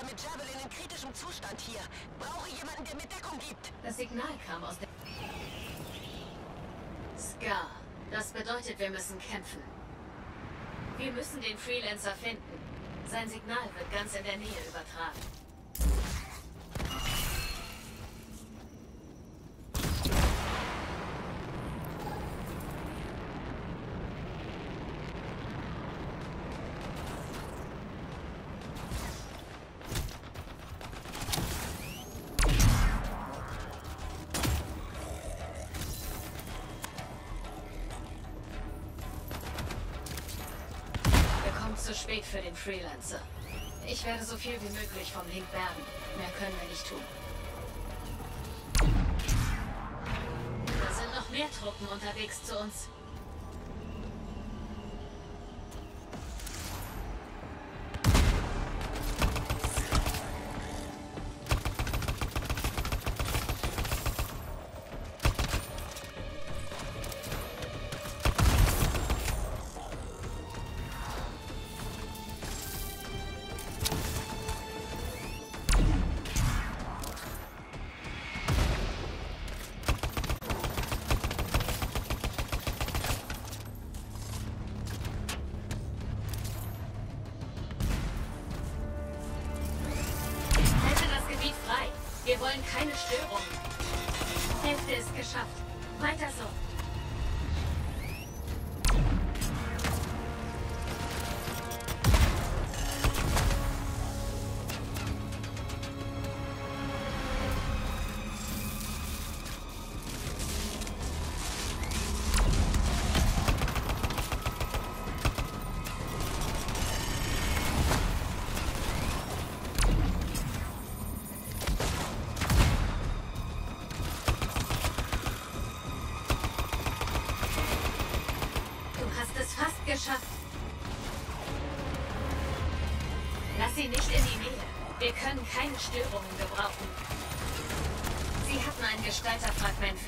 Freelancer mit Javelin in kritischem Zustand hier. Brauche jemanden, der mir Deckung gibt. Das Signal kam aus der... Scar. Das bedeutet, wir müssen kämpfen. Wir müssen den Freelancer finden. Sein Signal wird ganz in der Nähe übertragen. Freelancer. Ich werde so viel wie möglich vom Link bergen. Mehr können wir nicht tun. Da sind noch mehr Truppen unterwegs zu uns. Geschafft. Weiter so.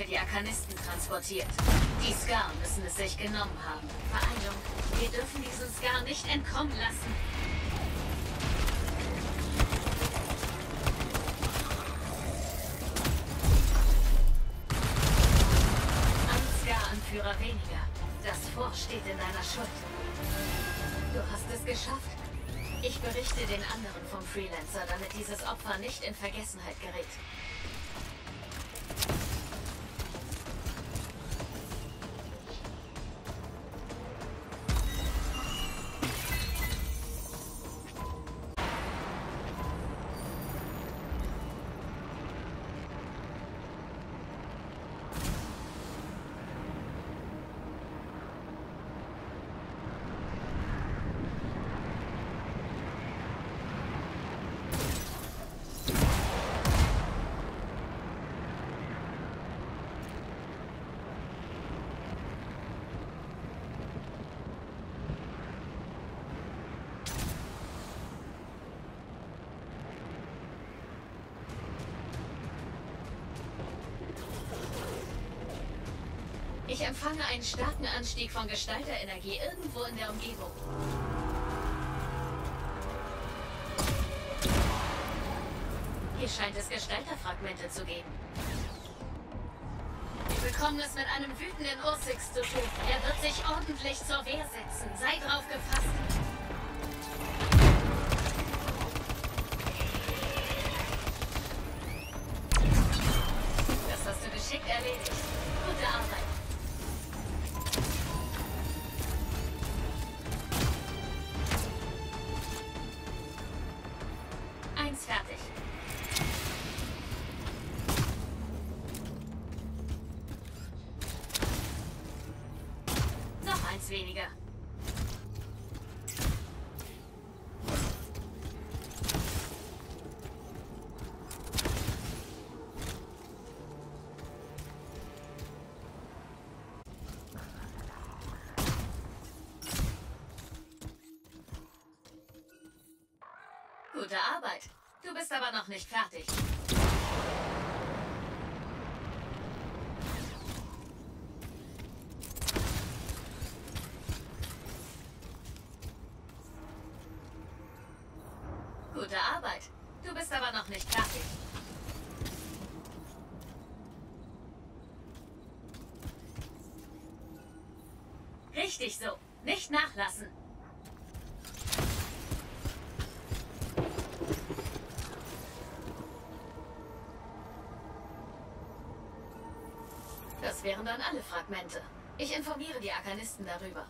Für die Arkanisten transportiert. Die Scar müssen es sich genommen haben. Vereilung, wir dürfen diesen Scar nicht entkommen lassen. Ein Scar-Anführer weniger. Das Vor steht in deiner Schuld. Du hast es geschafft. Ich berichte den anderen vom Freelancer, damit dieses Opfer nicht in Vergessenheit gerät. Ich empfange einen starken Anstieg von Gestalterenergie irgendwo in der Umgebung. Hier scheint es Gestalterfragmente zu geben. Wir bekommen es mit einem wütenden Ursix zu tun. Er wird sich ordentlich zur Wehr setzen. Sei drauf gefasst. Weniger. Gute Arbeit. Du bist aber noch nicht fertig. dann alle Fragmente. Ich informiere die Arkanisten darüber.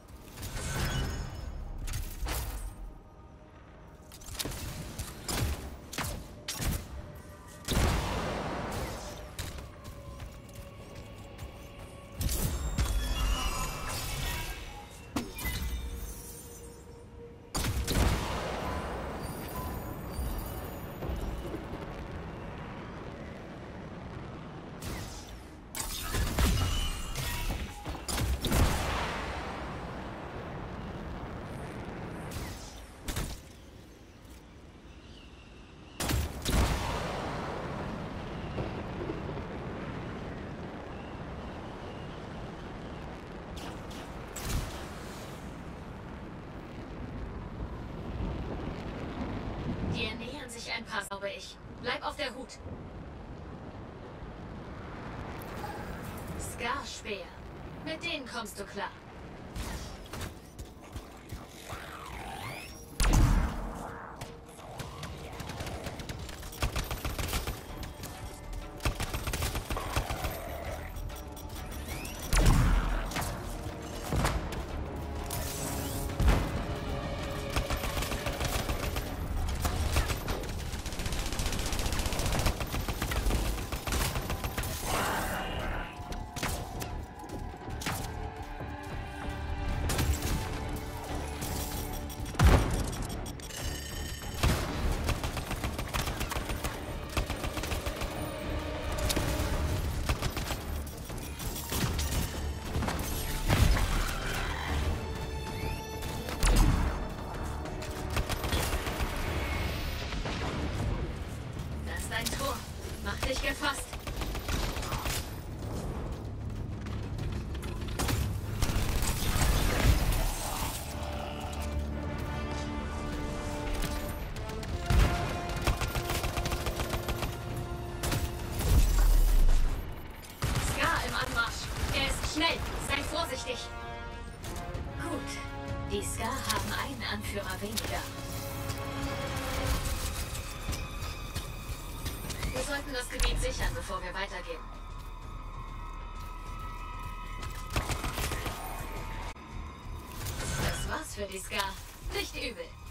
ich. Bleib auf der Hut. Skarspeer. Mit denen kommst du klar. für die Nicht übel.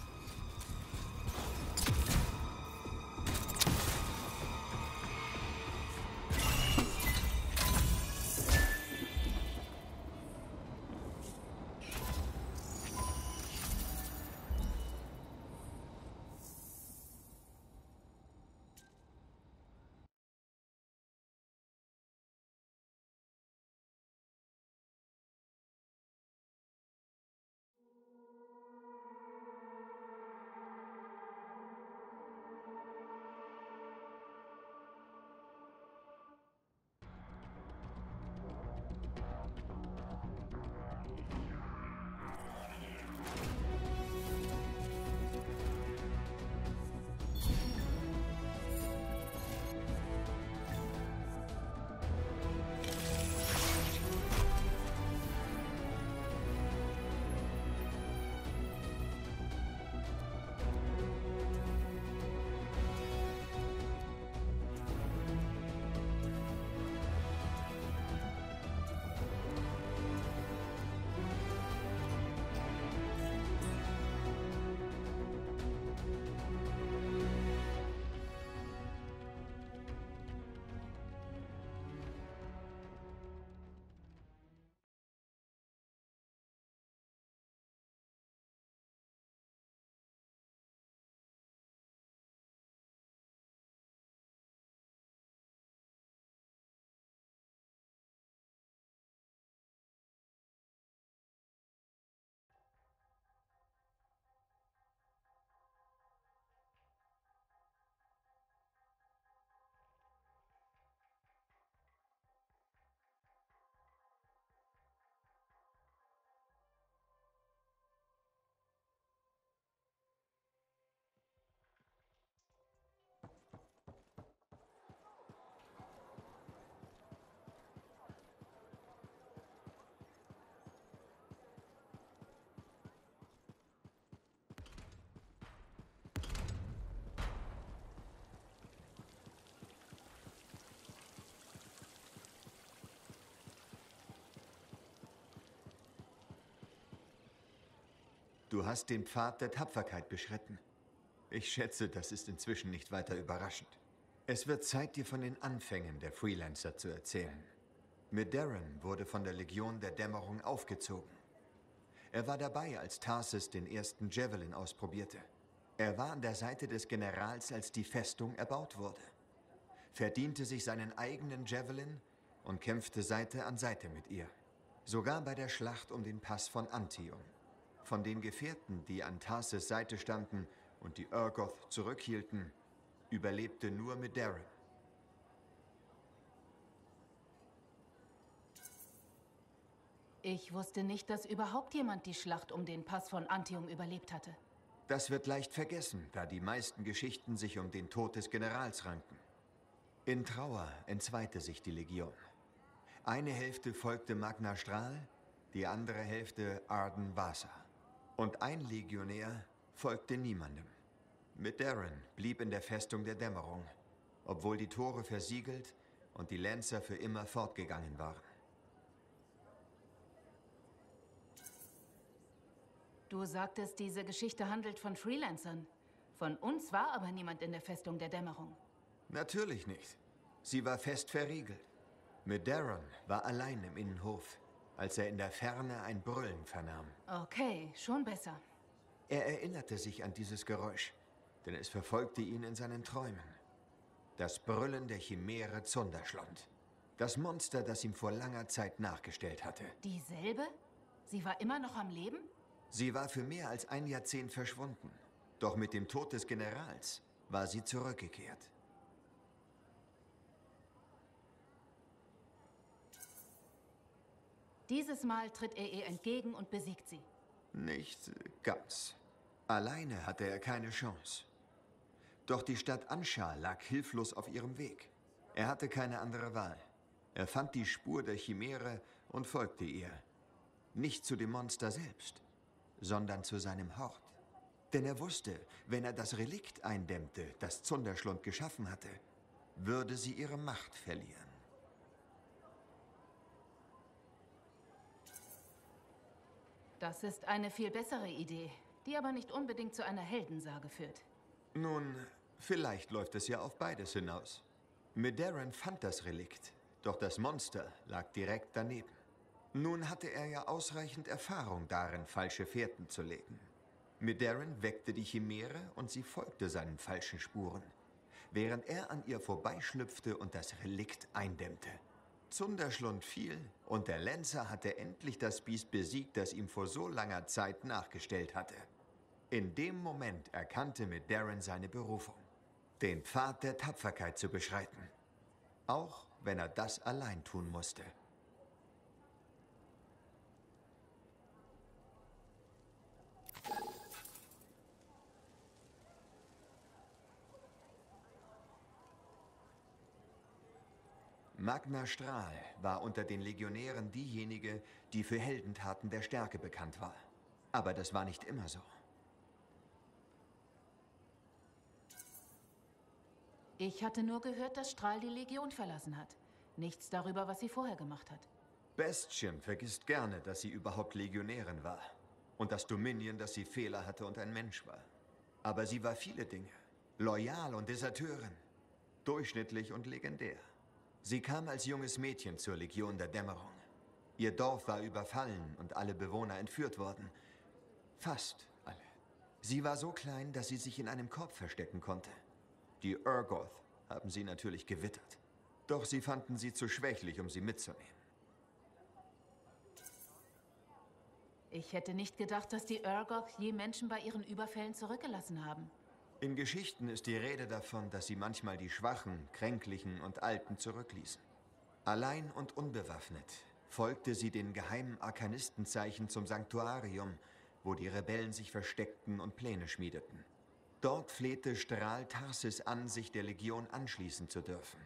Du hast den Pfad der Tapferkeit beschritten. Ich schätze, das ist inzwischen nicht weiter überraschend. Es wird Zeit, dir von den Anfängen der Freelancer zu erzählen. Mit Darren wurde von der Legion der Dämmerung aufgezogen. Er war dabei, als Tarsis den ersten Javelin ausprobierte. Er war an der Seite des Generals, als die Festung erbaut wurde. Verdiente sich seinen eigenen Javelin und kämpfte Seite an Seite mit ihr. Sogar bei der Schlacht um den Pass von Antium. Von den Gefährten, die an Tarsis Seite standen und die Urgoth zurückhielten, überlebte nur mit Darren. Ich wusste nicht, dass überhaupt jemand die Schlacht um den Pass von Antium überlebt hatte. Das wird leicht vergessen, da die meisten Geschichten sich um den Tod des Generals ranken. In Trauer entzweite sich die Legion. Eine Hälfte folgte Magna Strahl, die andere Hälfte Arden Vasa. Und ein Legionär folgte niemandem. Mit Darren blieb in der Festung der Dämmerung, obwohl die Tore versiegelt und die Lancer für immer fortgegangen waren. Du sagtest, diese Geschichte handelt von Freelancern. Von uns war aber niemand in der Festung der Dämmerung. Natürlich nicht. Sie war fest verriegelt. Mit Darren war allein im Innenhof, als er in der Ferne ein Brüllen vernahm. Okay, schon besser. Er erinnerte sich an dieses Geräusch, denn es verfolgte ihn in seinen Träumen. Das Brüllen der Chimäre Zunderschlund. Das Monster, das ihm vor langer Zeit nachgestellt hatte. Dieselbe? Sie war immer noch am Leben? Sie war für mehr als ein Jahrzehnt verschwunden. Doch mit dem Tod des Generals war sie zurückgekehrt. Dieses Mal tritt er ihr entgegen und besiegt sie. Nicht ganz. Alleine hatte er keine Chance. Doch die Stadt Anscha lag hilflos auf ihrem Weg. Er hatte keine andere Wahl. Er fand die Spur der Chimäre und folgte ihr. Nicht zu dem Monster selbst, sondern zu seinem Hort. Denn er wusste, wenn er das Relikt eindämmte, das Zunderschlund geschaffen hatte, würde sie ihre Macht verlieren. Das ist eine viel bessere Idee, die aber nicht unbedingt zu einer Heldensage führt. Nun, vielleicht läuft es ja auf beides hinaus. Medaren fand das Relikt, doch das Monster lag direkt daneben. Nun hatte er ja ausreichend Erfahrung darin, falsche Fährten zu legen. Medaren weckte die Chimäre und sie folgte seinen falschen Spuren, während er an ihr vorbeischlüpfte und das Relikt eindämmte. Zunderschlund fiel und der Lenzer hatte endlich das Biest besiegt, das ihm vor so langer Zeit nachgestellt hatte. In dem Moment erkannte mit Darren seine Berufung, den Pfad der Tapferkeit zu beschreiten. Auch wenn er das allein tun musste. Magna Strahl war unter den Legionären diejenige, die für Heldentaten der Stärke bekannt war. Aber das war nicht immer so. Ich hatte nur gehört, dass Strahl die Legion verlassen hat. Nichts darüber, was sie vorher gemacht hat. Bestien vergisst gerne, dass sie überhaupt Legionärin war. Und das Dominion, dass sie Fehler hatte und ein Mensch war. Aber sie war viele Dinge. Loyal und Deserteurin. Durchschnittlich und legendär. Sie kam als junges Mädchen zur Legion der Dämmerung. Ihr Dorf war überfallen und alle Bewohner entführt worden. Fast alle. Sie war so klein, dass sie sich in einem Korb verstecken konnte. Die Urgoth haben sie natürlich gewittert. Doch sie fanden sie zu schwächlich, um sie mitzunehmen. Ich hätte nicht gedacht, dass die Urgoth je Menschen bei ihren Überfällen zurückgelassen haben. In Geschichten ist die Rede davon, dass sie manchmal die Schwachen, Kränklichen und Alten zurückließen. Allein und unbewaffnet folgte sie den geheimen Arkanistenzeichen zum Sanktuarium, wo die Rebellen sich versteckten und Pläne schmiedeten. Dort flehte Strahl Tarsis an, sich der Legion anschließen zu dürfen,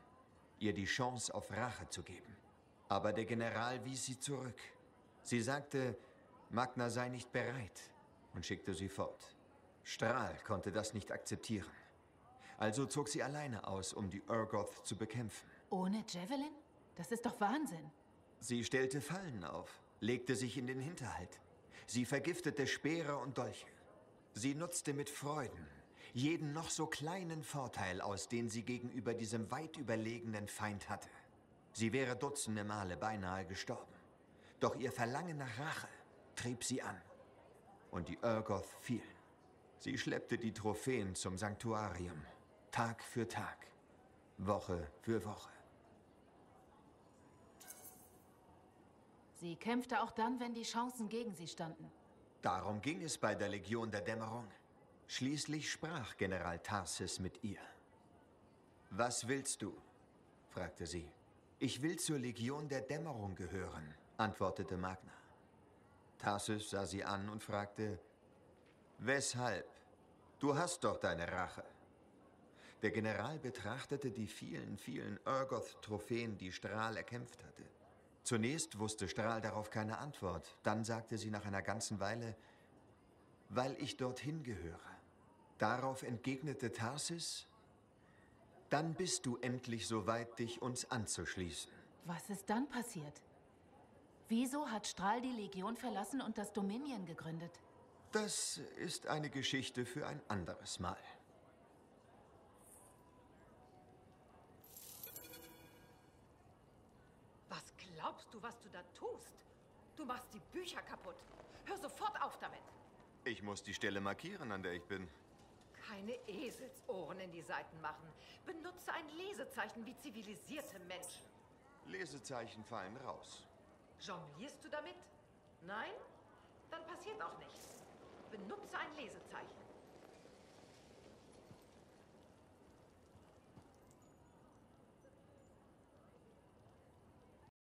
ihr die Chance auf Rache zu geben. Aber der General wies sie zurück. Sie sagte, Magna sei nicht bereit und schickte sie fort. Strahl konnte das nicht akzeptieren. Also zog sie alleine aus, um die Urgoth zu bekämpfen. Ohne Javelin? Das ist doch Wahnsinn. Sie stellte Fallen auf, legte sich in den Hinterhalt. Sie vergiftete Speere und Dolche. Sie nutzte mit Freuden jeden noch so kleinen Vorteil aus, den sie gegenüber diesem weit überlegenen Feind hatte. Sie wäre dutzende Male beinahe gestorben. Doch ihr Verlangen nach Rache trieb sie an. Und die Urgoth fielen. Sie schleppte die Trophäen zum Sanktuarium. Tag für Tag. Woche für Woche. Sie kämpfte auch dann, wenn die Chancen gegen sie standen. Darum ging es bei der Legion der Dämmerung. Schließlich sprach General Tarsis mit ihr. Was willst du? fragte sie. Ich will zur Legion der Dämmerung gehören, antwortete Magna. Tarsis sah sie an und fragte, Weshalb? Du hast doch deine Rache. Der General betrachtete die vielen, vielen Urgoth-Trophäen, die Strahl erkämpft hatte. Zunächst wusste Strahl darauf keine Antwort. Dann sagte sie nach einer ganzen Weile, weil ich dorthin gehöre. Darauf entgegnete Tarsis, dann bist du endlich so weit, dich uns anzuschließen. Was ist dann passiert? Wieso hat Strahl die Legion verlassen und das Dominion gegründet? Das ist eine Geschichte für ein anderes Mal. Was glaubst du, was du da tust? Du machst die Bücher kaputt. Hör sofort auf damit. Ich muss die Stelle markieren, an der ich bin. Keine Eselsohren in die Seiten machen. Benutze ein Lesezeichen wie zivilisierte Menschen. Lesezeichen fallen raus. Jonglierst du damit? Nein? Dann passiert auch nichts. Benutze ein Lesezeichen.